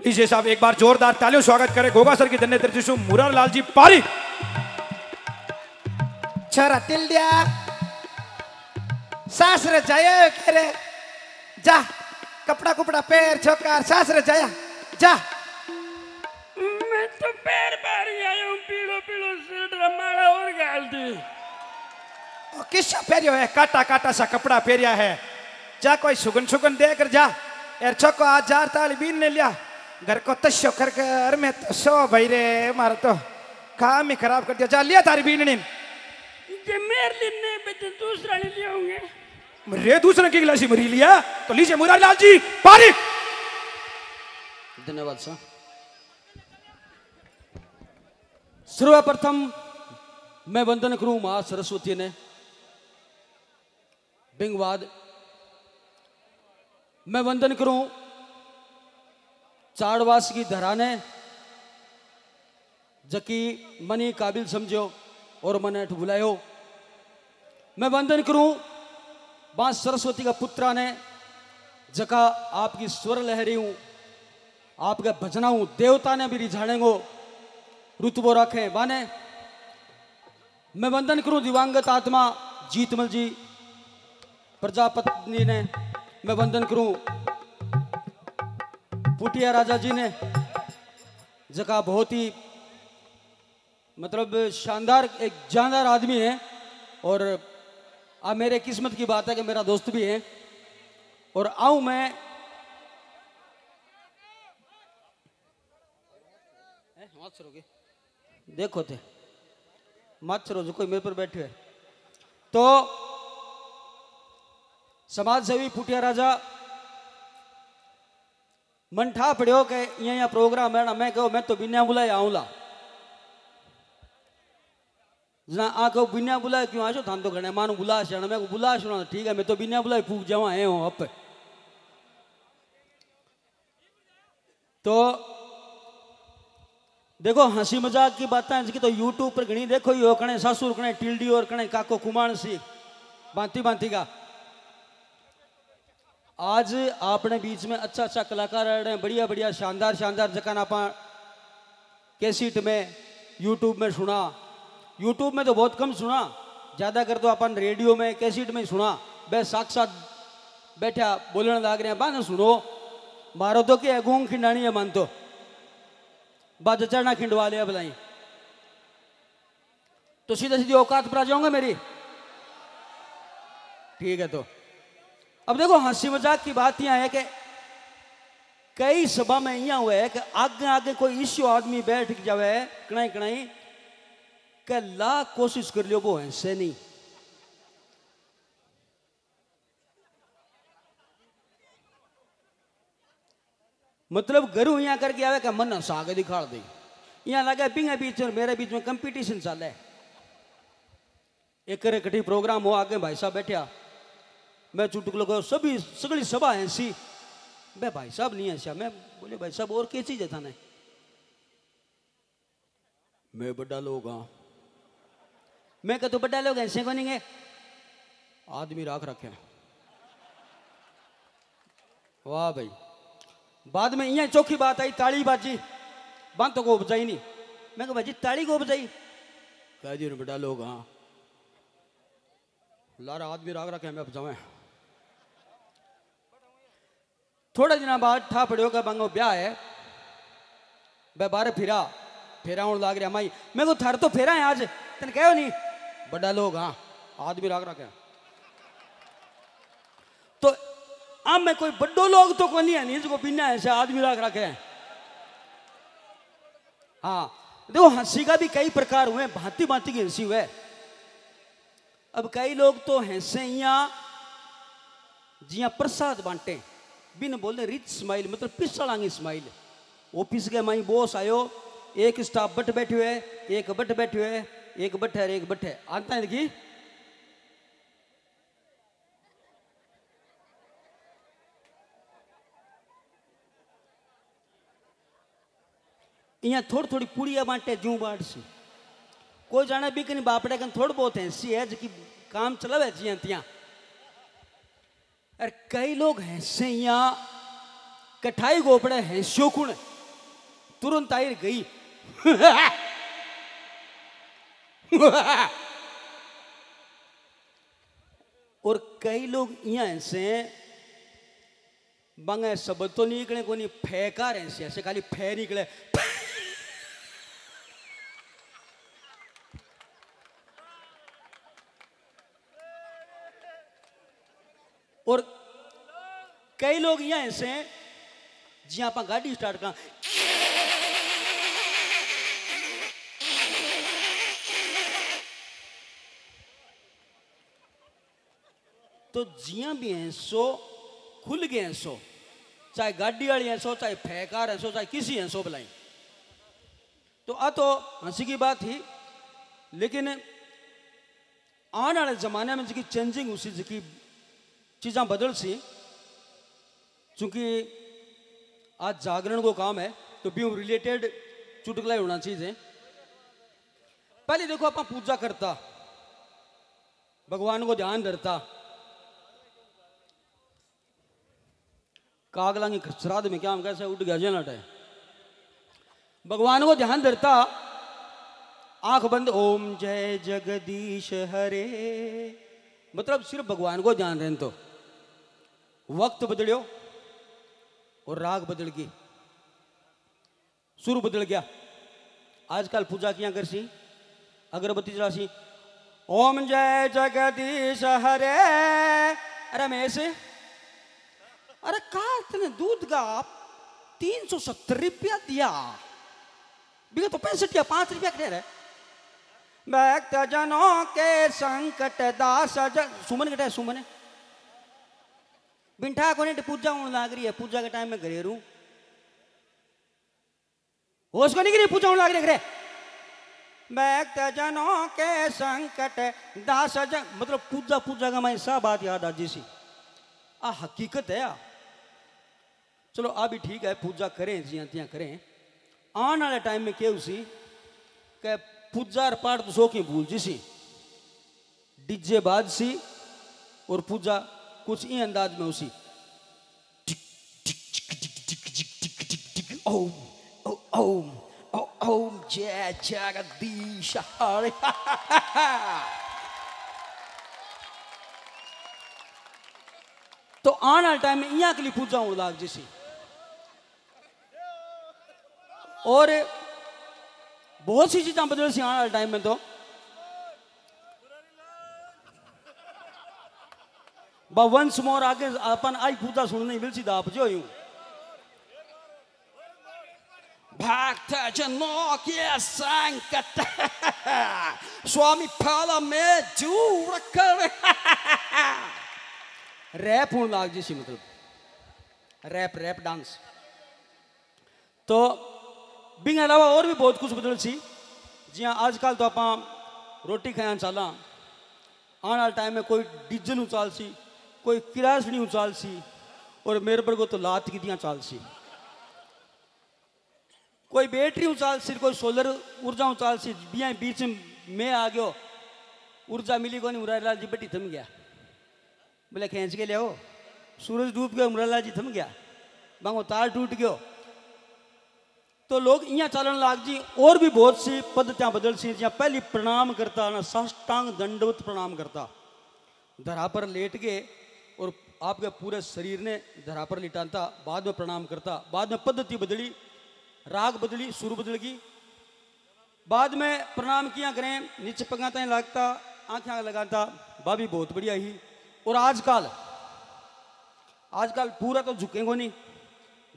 लीजिए साहब एक बार जोरदार तालियों स्वागत करें गोगा सर की धन्य तिरजू मुरार लाल जी पारी। छोरा तिल्डिया सासरे जाया के रे जा कपड़ा कुपड़ा पैर छोकार सासरे जाया। जा। मैं तो पैर पैर आया हूँ पीलो पीलो शर्ट माला और गाल दी। ओ, किस्सा पेरियो है काटा काटा सा कपड़ा पेरिया है। जा कोई सुगन सुगन दे कर जा। यार छोको आज जार ताली बीन ने लिया। घर को तस्यो कर कर मैं तो सो भाई रे मारा तो काम ही खराब कर दिया। जा लिया तारी बीन जे मेरे लिए नहीं बचे दूसरा नहीं ले होंगे रे दूसरे की गिलासी मरी लिया तो लीजिए मुरारी लाल जी पारी। धन्यवाद सर। सर्वप्रथम मैं वंदन करूँ माँ सरस्वती ने। बिंगवाद। मैं वंदन करूँ चाड़वास की धरा ने जकी मनी काबिल समझो और मने अठ बुलायो। मैं वंदन करूँ माँ सरस्वती का पुत्रा ने, जका आपकी स्वर लहरी हूँ, आपका भजना हूँ, देवता ने भी रिझाणेगो रुतबो रखे। बाने, मैं वंदन करूँ, दिवंगत आत्मा, जीतमल जी प्रजापति ने, मैं वंदन करूँ पुटिया राजा जी ने जका बहुत ही मतलब शानदार, एक जानदार आदमी है। और अब मेरे किस्मत की बात है कि मेरा दोस्त भी है। और आऊँ मैं देखो थे मत सरो जो कोई मेरे पर बैठे है। तो समाज सेवी पुटिया राजा मन ठा पड़ियो के यहाँ प्रोग्राम है ना? मैं कहो, मैं तो बिना बुलाए आऊला। जना आ कहो बिना बुलाए क्यों आशो थान तो घने मानो बुला से मैं बुला सुना ठीक है, मैं तो बिना बुलाए, फूक जावा है हूँ अप तो देखो हँसी मज़ाक की बातें जिसकी तो यूट्यूब पर घनी देखो ही हो कणे ससुर कणे टिल्डी और कणे काको कुमाण सी भांति भांति का आज आपने बीच में अच्छा अच्छा कलाकार आ रहे हैं बढ़िया बढ़िया शानदार शानदार जकान आप कैसेट में यूट्यूब में सुना। यूट्यूब में तो बहुत कम सुना। ज़्यादा कर तो अपन रेडियो में, कैसेट में सुना। बे साक्षात बैठा, बोलने लग रहे हैं सुनो। मारो तो क्या गूंग खिंडानी है मन तो बाद चढ़ना खिंडवा लिया बुलाई तो सीधा सीधी औकात पर आ जाऊँगा मेरी? ठीक है तो। अब देखो हँसी मज़ाक की बात यहाँ है कि कई सभा में यहाँ हुआ है कि आगे आगे कोई इश्यू आदमी बैठ जावे कणाई कणाई कि ला कोशिश कर लियो, वो हंसे नहीं। मतलब घरू यहाँ करके आवे कि मन हंसा के दिखा दे। यहाँ लगे पिंगे बीच में, मेरे बीच में कंपटीशन चल है। एक कटी प्रोग्राम हो, आगे भाई साहब बैठा मैं चुटकुलो को सभी सगड़ी सभा ऐसी मैं भाई साहब नहीं हंसा मैं बोले, भाई साहब, और क्या चीज़ है थाने मैं बड़ा लोग हाँ। मैं कह तो बड़ा लोग ऐसे को नहीं है? आदमी राख रखे वाह भाई। बाद में यहाँ चौकी बात आई, ताली बाजी। बात तो को बजाई नहीं। मैं कहा, भाजी, ताली को बजाई कह, जी, बड़ा लोग हाँ। लारा, आदमी राख रखे मैं बजावे थोड़े दिन बाद ठा पड़ियो का बंगो ब्याह है। बे बारे फिरा, फेरा होने लाग रहा माई। मैं को थर तो फेरा है आज, तेन कहो नहीं। बड़ा लोग हाँ आदमी राग रखे तो अब मैं कोई बड़ो लोग तो को नहीं है नहीं इसको बिना ऐसे आदमी राग रखे हैं। हाँ देखो, हँसी का भी कई प्रकार हुए भांति भांति की हँसी हुए। अब कई लोग तो हंसे जिया प्रसाद बांटे। बिन बोले रिच स्माइल मतलब पिसड़ांगी स्माइल ऑफ़िस के माई बॉस आयो एक स्टाफ बट बैठे हुए एक बट बैठे हुए एक बट है एक बट है आता है देखी यहाँ थोड़ी थोड़ी पुड़िया बांटे जू बांट सी कोई जाने भी कहीं बापड़े कन थोड़ बहुत है सी है जो काम चलावे जिया तिया और कई लोग हैंसे यहाँ कठाई गोपड़े हैंस्यो कुण तुरंत आई गई। और कई लोग यहाँ ऐसे बंगे शब्द तो निकले को नहीं। फेंका रहे ऐसे ऐसे खाली फे निकले और कई लोग यहाँ ऐसे हैं जी आप गाड़ी स्टार्ट कर। तो जिया भी हैं, सो खुल गए हैं, सो। चाहे गाड़ी वाली हैं, सो, चाहे फेकार हैं, सो, चाहे किसी हैं, सो बुलाई तो आ तो हँसी की बात थी लेकिन आने वाले जमाने में जी चेंजिंग उसी जी चीज़ा बदल सी चूँकि आज जागरण को काम है तो भी रिलेटेड चुटकला होना चाहिए। पहले देखो आप पूजा करता, भगवान को ध्यान धरता। कागला श्राद्ध में क्या हम कैसे उठ गया जनट है भगवान को ध्यान धरता, आँख बंद, ओम जय जगदीश हरे। मतलब सिर्फ़ भगवान को ध्यान रहे तो। वक्त बदलियो और राग बदल गई सुर बदल गया। आजकल पूजा किया कर सी। अगरबत्ती जला सी। ओम जय जगदीश हरे। ऐसे अरे कहा इतने दूध का तीन सौ सत्तर रुपया दिया? बिगा तो पैंसठ या पाँच रुपया कह रहे। भक्त जनों के संकट दास सुमन के सुमन है। बिंठा को पूजा होने लग रही है। पूजा के टाइम में घरेरू होश को नहीं गिरी पूजा होने लग रही है भक्त जनों के संकट, दास जन मतलब पूजा पूजा का मैं सब बात याद आ जी आ हकीकत है आ। चलो आ भी ठीक है, पूजा करें, जिया तिया करें। आने वाले टाइम में क्या उसी के पूजा और पाठ तो सो भूल जिसी डीजे बाज सी और पूजा कुछ ही अंदाज में उसी। ओम ओम ओम, जय जगदीश, हरे तो आने वाले टाइम में यहाँ के लिए पूजा होने लाग, जैसी। और बहुत सी चीज़ें बदल सी आने वाले टाइम में तो। वंस मोर आगे अपन आई पूजा सुनने मिल सी दाप जो यूँ। भक्त जनों के संकट। स्वामी फल में जूर कर। रैप होने लाग जी सी मतलब। Rap rap dance. तो बिंग अलावा और भी बहुत कुछ बदल सी। जियाँ आजकल तो आप रोटी खाया चाला आने वाले टाइम में कोई डीजल उचाल सी। कोई किरासनी उचाल सी, और मेरे पर को तो लात की दियाँ चाल सी। कोई बैटरी उचाल सी, कोई सोलर ऊर्जा उचाल सी बिया बीच में आ गयो, ऊर्जा मिली को नहीं उराला जी बटी थम गया। बोले, खींच के ले आओ। सूरज डूब गया उमराला जी थम गया। बांगो तार टूट गयो। तो लोग यहाँ चलन लाग जी, और भी बहुत सी पद्धतियाँ बदल सी जहाँ पहली प्रणाम करता, ना साष्टांग दंडवत प्रणाम करता। धरा पर लेट गए आपके पूरे शरीर ने धरा पर लिटाता, बाद में प्रणाम करता, बाद में पद्धति बदली, राग बदली, सुर बदल गई। बाद में प्रणाम किया करें, नीचे पगाता लगता, आँखें लगाता, भाभी बहुत बढ़िया ही। और आजकल आजकल पूरा तो झुकेंगे नहीं।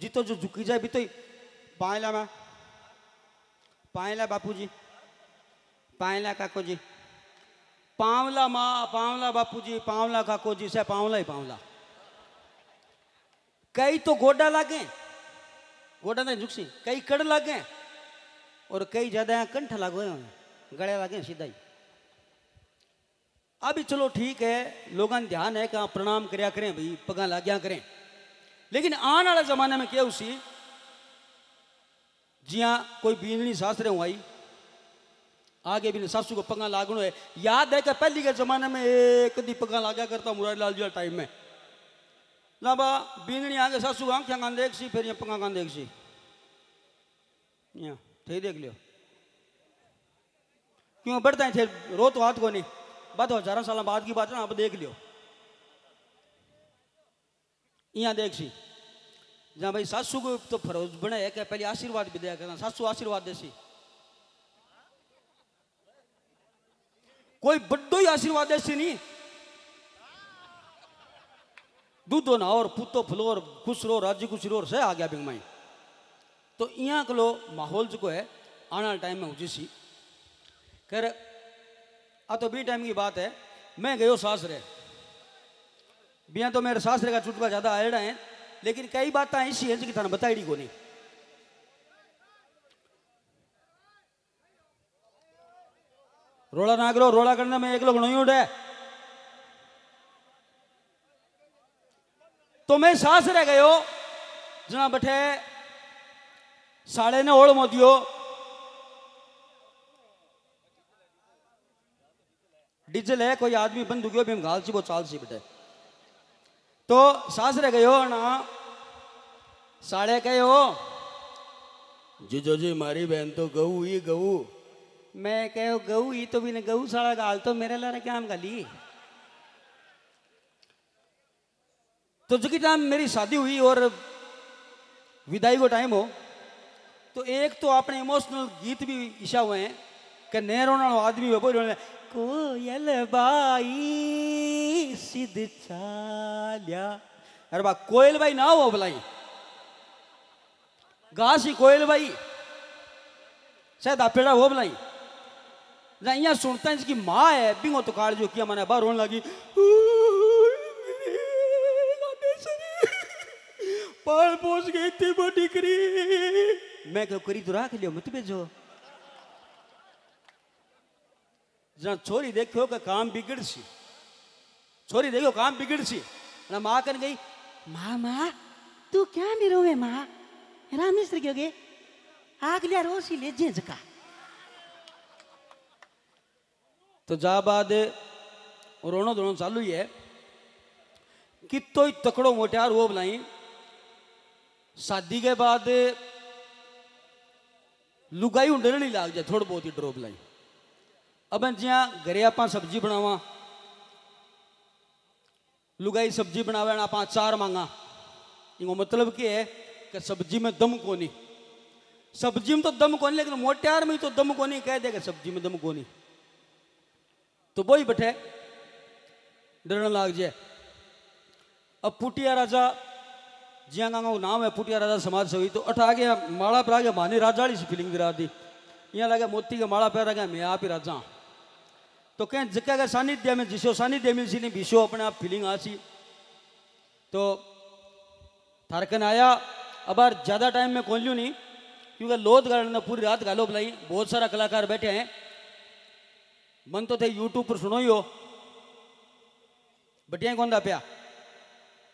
जितो जो झुकी जाए भी तो पायला मैं पायला बापू जी पायला काको जी पावला माँ, पावला बापू जी पावला काको जी से पावला ही पावला। कई तो गोडा लागे, गोडा नहीं झुकसी, कई कड़ लागे, और कई ज़्यादा कंठ लागो गले लागे सीधा ही। अभी चलो ठीक है, लोगों ध्यान है कि प्रणाम करें, भाई, पगा लाग्या करें। लेकिन आने वाले जमाने में क्या उसी? जिया कोई बीननी सासरे आई आगे भी सासू को पगा लागनो है याद है कि पहली के जमाने में एक दी पगा लाग्या करता मुरारी लाल जी टाइम में। ना बा बीननी आगे सासू आँखें कान देख सी फिर ये पगा कान देख सी देख लियो क्यों बढ़ता है थे रो तो हाथ को नहीं बात हज़ारों साल बाद की बात है ना आप देख लियो यहाँ देख सी जहाँ भाई सासू को तो फरोज बने है कि पहले आशीर्वाद भी दिया करना सासू आशीर्वाद देसी कोई बड्डो ही आशीर्वाद देसी नहीं दूधो ना और पुतो रो राज्य खुश रो से आ गया बिंग माई। तो यहाँ को माहौल जो है, आने वाले टाइम में हो सी। कर आ तो बी टाइम की बात है, मैं गयो सासरे। बिया तो मेरे सासरे का चुटका ज़्यादा आयड़ा है, लेकिन कई बातें ऐसी है कि थाने बताई को नहीं रोड़ा ना करो, रोड़ा करने में एक लोग नहीं उठे तो मैं सास रह गयो। जना बैठे साड़े ने ओढ़ मोदियो डीजल है कोई आदमी बंद गयो हम घाल सी वो चाल सी बैठे। तो सास रह गयो ना। साड़े कहो जीजो जी मारी बहन तो गऊ ही गऊ। मैं कहो गऊ ही तो भी ने तो जो टाइम मेरी शादी हुई और विदाई को टाइम हो तो एक तो अपने इमोशनल गीत भी ईशा हुए हैं कि नए रोना आदमी हो कोयल बाई अरे बा कोयल बाई ना हो भलाई। ही कोयल बाई, शायद आपेड़ा हो भलाई। ना यहाँ सुनता है इसकी माँ है, बिंगो तो काल जो किया, मैंने बाहर रोने लगी पाल पहुँच गई थी बड़ी करी मैं क्यों करी तो रख लियो, मत भेजो। जरा छोरी देखो का काम बिगड़ सी छोरी देखो काम बिगड़ सी ना माँ कर गई, माँ माँ, तू क्या नहीं रोवे माँ? राम मिस्त्र क्यों गे आग लिया रोसी ले जे जका। तो जा बाद रोनो धोनो चालू ही है। कि तो ही तकड़ो मोटियार वो बुलाई शादी के बाद लुगाई हूँ डरनी लाग जाए थोड़ा बहुत ही डरो बुलाई अब जिया घरे आप सब्ज़ी बनावा, लुगाई सब्ज़ी बनावे आप चार मांगा। इनको मतलब क्या है कि सब्ज़ी में दम कोनी। सब्ज़ी में तो दम कोनी, लेकिन मोटियार में तो दम कोनी, कह देगा सब्ज़ी में दम कोनी। तो वही बैठे, डरने लाग जाए। अब पुटिया राजा जिया गाँव नाम है पुटिया राजा समाज से हुई तो अठ गया माड़ा पर आ गया मानी राजाड़ी सी फीलिंग दिरा दी यहाँ लगे मोती के माड़ा पर गया मैं आप ही राजा तो कहें जगह का सानिध्य में जिसो सानिध्य में सी नहीं विशो अपने आप फीलिंग आ सी तो थारकन आया अब यार ज़्यादा टाइम में खोल लूँ नहीं क्योंकि लोध गार्डन पूरी रात गालो बुलाई बहुत सारा कलाकार बैठे हैं मन तो थे यूट्यूब पर सुनो ही हो बटिया कौन था पिया